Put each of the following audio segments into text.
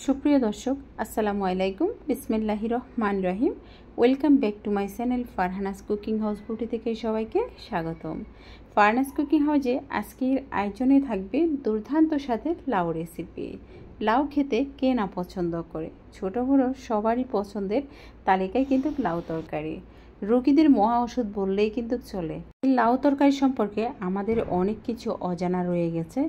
সুপ্রিয় দর্শক, আসসালামু আলাইকুম। বিসমিল্লাহি রহমান রহিম। Welcome back to my channel Farhana's cooking house বুটি থেকে সবাইকে স্বাগতম। ফারহানাস কুকিং হাউসে আজকের আয়োজনে থাকবে দুর্দান্ত সাথে লাউ রেসিপি লাউ খেতে কে না পছন্দ করে? ছোট বড় সবারই পছন্দের তালিকায় কিন্তু লাউ তরকারি। রোগীদের মহা ওষুধ বললেই কিন্তু চলে। লাউ তরকারি সম্পর্কে আমাদের অনেক কিছু অজানা রয়ে গেছে।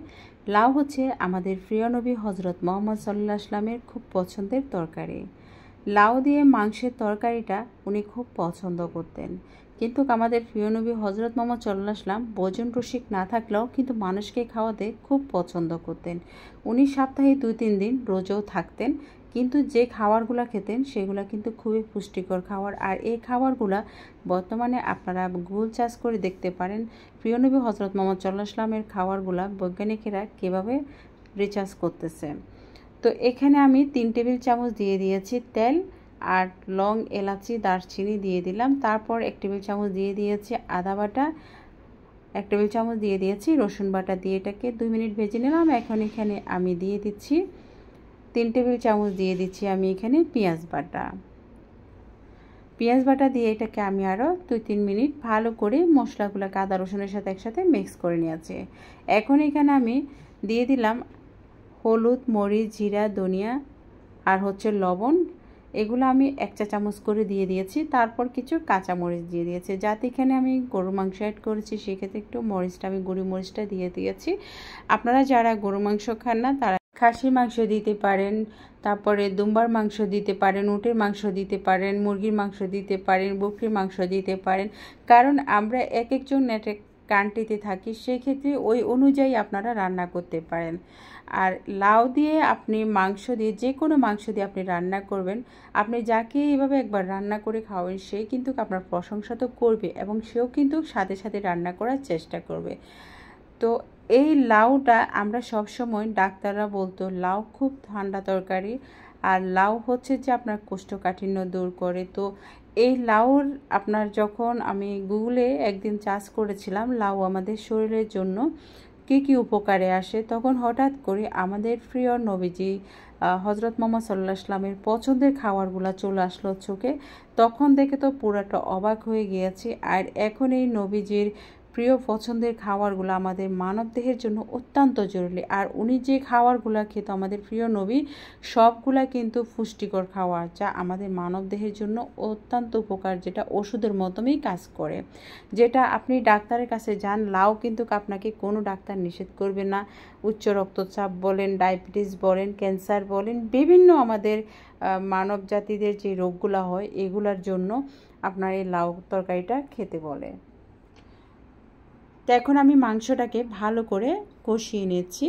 লাউ হচ্ছে আমাদের প্রিয় নবী হজরত মোহাম্মদ সাল্লাহ আসলামের খুব পছন্দের তরকারি। লাউ দিয়ে মাংসের তরকারিটা উনি খুব পছন্দ করতেন। কিন্তু আমাদের প্রিয় নবী হজরত মোহাম্মদ সাল্লাহ আসলাম ভোজন রসিক না থাকলেও কিন্তু মানুষকে খাওয়াতে খুব পছন্দ করতেন। উনি সপ্তাহে দুই তিন দিন রোজও থাকতেন কিন্তু যে খাবারগুলো খেতেন, সেগুলো কিন্তু খুবই পুষ্টিকর খাবার। আর এই খাবারগুলো বর্তমানে আপনারা গুগল চাষ করে দেখতে পারেন। প্রিয়নবী হজরত মোহাম্মদ সাল্লাহ ইসলামের খাবারগুলো বৈজ্ঞানিকেরা কীভাবে রিচার্জ করতেছে। তো এখানে আমি তিন টেবিল চামচ দিয়ে দিয়েছি তেল আর লং এলাচি, দারচিনি দিয়ে দিলাম। তারপর এক টেবিল চামচ দিয়ে দিয়েছি আদা বাটা, এক টেবিল চামচ দিয়ে দিয়েছি রসুন বাটা দিয়ে এটাকে দুই মিনিট ভেজে নিলাম। এখন এখানে আমি দিয়ে দিচ্ছি তিন টেবিল চামচ দিয়ে দিচ্ছি আমি এখানে পেঁয়াজ বাটা। পেঁয়াজ বাটা দিয়ে এটাকে আমি আরও দুই তিন মিনিট ভালো করে মশলাগুলোকে আদা, রসুনের সাথে একসাথে মিক্স করে নিয়েছি এখন এখানে আমি দিয়ে দিলাম হলুদ, মরিচ, জিরা, ধনিয়া আর হচ্ছে লবণ। এগুলো আমি এক চা চামচ করে দিয়ে দিয়েছি। তারপর কিছু কাঁচা মরিচ দিয়ে দিয়েছি। যাতে এখানে আমি গরু মাংস অ্যাড করেছি, সেক্ষেত্রে একটু মরিচটা, আমি গরু মরিচটা দিয়ে দিয়েছি। আপনারা যারা গরু মাংস খান না, তারা খাসির মাংস দিতে পারেন, তারপরে দুম্বার মাংস দিতে পারেন, উটের মাংস দিতে পারেন, মুরগির মাংস দিতে পারেন, বকরির মাংস দিতে পারেন। কারণ আমরা এক একজন এক এক কান্ট্রিতে থাকি সেক্ষেত্রে ওই অনুযায়ী আপনারা রান্না করতে পারেন। আর লাউ দিয়ে আপনি মাংস দিয়ে, যে কোনো মাংস দিয়ে আপনি রান্না করবেন, আপনি যাকে এইভাবে একবার রান্না করে খাওয়াবেন, সে কিন্তু আপনার প্রশংসা তো করবে এবং সেও কিন্তু সাথে সাথে রান্না করার চেষ্টা করবে। তো এই লাউটা আমরা সব সময় ডাক্তাররা বলতো, লাউ খুব ঠান্ডা তরকারি, আর লাউ হচ্ছে যে আপনার কোষ্ঠকাঠিন্য দূর করে। তো এই লাউর আপনার যখন আমি গুগলে একদিন চাষ করেছিলাম লাউ আমাদের শরীরের জন্য কী কী উপকারে আসে, তখন হঠাৎ করে আমাদের প্রিয় নবীজি হজরত মোহাম্মদ সাল্লাহ আসলামের পছন্দের খাবারগুলো চলে আসলো চোখে, তখন দেখে তো পুরাটা অবাক হয়ে গিয়েছি। আর এখন এই নবীজির প্রিয় পছন্দের খাবারগুলো আমাদের মানব দেহের জন্য অত্যন্ত জরুরি। আর উনি যে খাবারগুলো খেত আমাদের প্রিয় নবী, সবগুলা কিন্তু পুষ্টিকর খাবার যা আমাদের মানব দেহের জন্য অত্যন্ত উপকার, যেটা ওষুধের মতনই কাজ করে। যেটা আপনি ডাক্তারের কাছে যান লাউ কিন্তু আপনাকে কোনো ডাক্তার নিষেধ করবে না। উচ্চ রক্তচাপ বলেন, ডায়াবেটিস বলেন, ক্যান্সার বলেন, বিভিন্ন আমাদের মানব জাতিদের যে রোগগুলো হয়, এগুলার জন্য আপনার এই লাউ তরকারিটা খেতে বলে। তো এখন আমি মাংসটাকে ভালো করে কষিয়ে নিচ্ছি।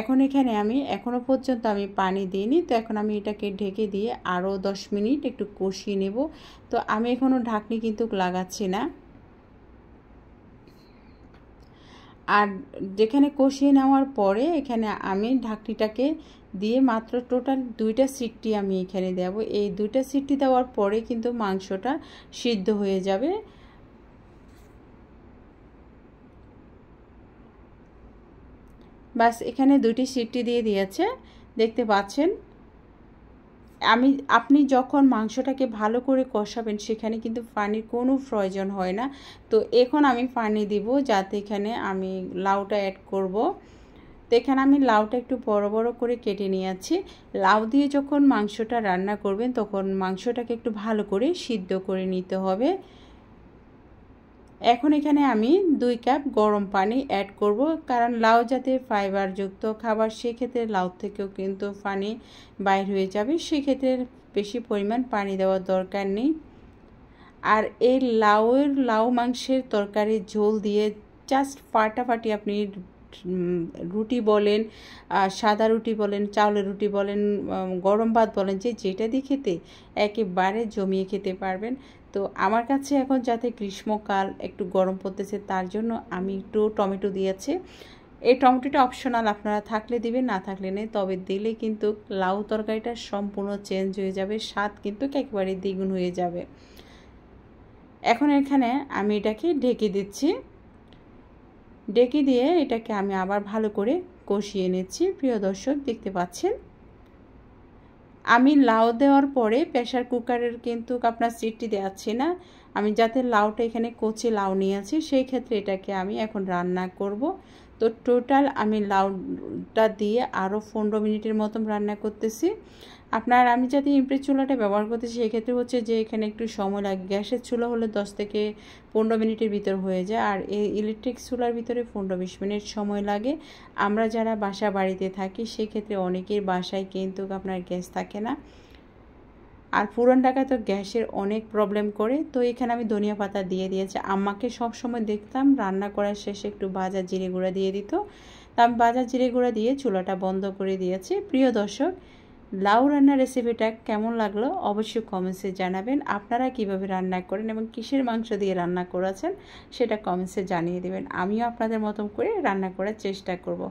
এখন এখানে আমি এখনও পর্যন্ত আমি পানি দিইনি, তো এখন আমি এটাকে ঢেকে দিয়ে আরও দশ মিনিট একটু কষিয়ে নেব। তো আমি এখনও ঢাকনি কিন্তু লাগাচ্ছি না। আর যেখানে কষিয়ে নেওয়ার পরে এখানে আমি ঢাকনিটাকে দিয়ে মাত্র টোটাল দুইটা সিটটি আমি এখানে দেব। এই দুইটা সিটটি দেওয়ার পরে কিন্তু মাংসটা সিদ্ধ হয়ে যাবে। বাস, এখানে দুটি সিটি দিয়ে দিয়েছে। দেখতে পাচ্ছেন, আমি, আপনি যখন মাংসটাকে ভালো করে কষাবেন, সেখানে কিন্তু পানির কোনো প্রয়োজন হয় না। তো এখন আমি পানি দিব, যাতে এখানে আমি লাউটা অ্যাড করব। তো এখানে আমি লাউটা একটু বড় বড় করে কেটে নিয়েছি। লাউ দিয়ে যখন মাংসটা রান্না করবেন, তখন মাংসটাকে একটু ভালো করে সিদ্ধ করে নিতে হবে। এখন এখানে আমি দুই কাপ গরম পানি অ্যাড করব, কারণ লাউ জাতীয় ফাইবারযুক্ত খাবার সেক্ষেত্রে লাউ থেকেও কিন্তু পানি বাইর হয়ে যাবে, সেক্ষেত্রে বেশি পরিমাণ পানি দেওয়ার দরকার নেই। আর এই লাউয়ের, লাউ মাংসের তরকারি ঝোল দিয়ে জাস্ট ফাটাফাটি আপনি রুটি বলেন সাদা রুটি বলেন, চাউলের রুটি বলেন গরম ভাত বলেন, যে যেটা দিয়ে খেতে একেবারে জমিয়ে খেতে পারবেন। তো আমার কাছে এখন যাতে গ্রীষ্মকাল একটু গরম পড়তেছে, তার জন্য আমি একটু টমেটো দিয়েছি। এই টমেটোটা অপশনাল আপনারা থাকলে দিবেন, না থাকলে নেই। তবে দিলে কিন্তু লাউ তরকারিটা সম্পূর্ণ চেঞ্জ হয়ে যাবে, স্বাদ কিন্তু একেবারে দ্বিগুণ হয়ে যাবে। এখন এখানে আমি এটাকে ঢেকে দিচ্ছি। ডেকে দিয়ে এটাকে আমি আবার ভালো করে কষিয়ে নিচ্ছি। প্রিয় দর্শক, দেখতে পাচ্ছেন? আমি লাউ দেওয়ার পরে প্রেশার কুকারের কিন্তু আপনার সিটটি দেওয়াচ্ছি না। আমি যাতে লাউটা এখানে কচি লাউ নিয়েছি সেই ক্ষেত্রে এটাকে আমি এখন রান্না করব। তো টোটাল আমি লাউটা দিয়ে আরও পনেরো মিনিটের মতন রান্না করতেছি। আপনার আমি যাতে ইমপ্রেস চুলাটা ব্যবহার করতেছি সেক্ষেত্রে হচ্ছে যে এখানে একটু সময় লাগে। গ্যাসের চুলা হলে দশ থেকে পনেরো মিনিটের ভিতর হয়ে যায়, আর এই ইলেকট্রিক চুলার ভিতরে পনেরো বিশ মিনিট সময় লাগে। আমরা যারা বাসা বাড়িতে থাকি, সেক্ষেত্রে অনেকের বাসায় কিন্তু আপনার গ্যাস থাকে না। আর পুরান তো গ্যাসের অনেক প্রবলেম করে, তো এখানে আমি ধনিয়া পাতা দিয়ে দিয়েছি। আম্মাকে সব সময় দেখতাম রান্না করার শেষে একটু বাজার জিরে গুঁড়া দিয়ে দিত। তা আমি বাজার জিরে গুঁড়া দিয়ে চুলাটা বন্ধ করে দিয়েছি। প্রিয় দর্শক, লাউ রান্নার রেসিপিটা কেমন লাগল অবশ্যই কমেন্টসে জানাবেন। আপনারা কীভাবে রান্না করেন এবং কিসের মাংস দিয়ে রান্না করেছেন সেটা কমেন্টসে জানিয়ে দেবেন। আমিও আপনাদের মতন করে রান্না করার চেষ্টা করব।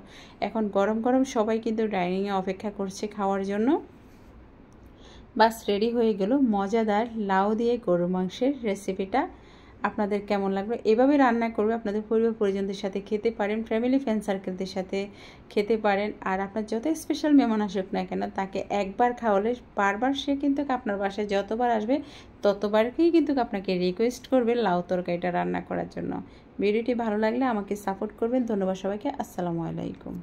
এখন গরম গরম সবাই কিন্তু ডাইনিংয়ে অপেক্ষা করছে খাওয়ার জন্য। বাস রেডি হয়ে গেল। মজাদার লাউ দিয়ে গরু মাংসের রেসিপিটা আপনাদের কেমন লাগবে এভাবে রান্না করবে আপনাদের পরিবার পরিজনদের সাথে খেতে পারেন ফ্যামিলি ফ্রেন্ড সার্কেলদের সাথে খেতে পারেন। আর আপনার যত স্পেশাল মেহমান আসুক না কেন, তাকে একবার খাওয়ালে বারবার সে কিন্তু আপনার বাসায় যতবার আসবে, ততবারকেই কিন্তু আপনাকে রিকোয়েস্ট করবে লাউ তরকারিটা রান্না করার জন্য। ভিডিওটি ভালো লাগলে আমাকে সাপোর্ট করবেন। ধন্যবাদ সবাইকে। আসসালামু আলাইকুম।